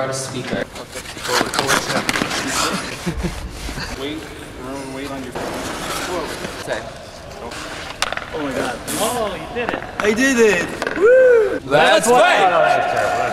brought a speaker. Wait, remember, wait on your. phone. Say. Oh oh my god. Oh, you did it. I did it! Woo! Let's Oh, play! no.